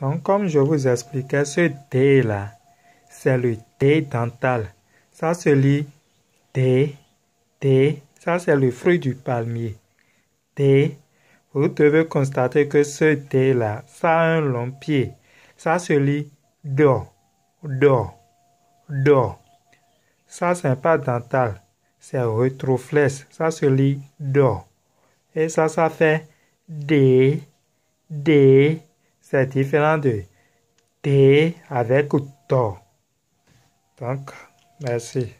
Donc, comme je vous expliquais, ce D là, c'est le D dental. Ça se lit D, D. Ça, c'est le fruit du palmier. D. Vous devez constater que ce D là, ça a un long pied. Ça se lit Do, Do, Do. Ça, c'est pas dental. C'est rétroflex. Ça se lit Do. Et ça, ça fait D, D. C'est différent de D avec Do. Donc, merci.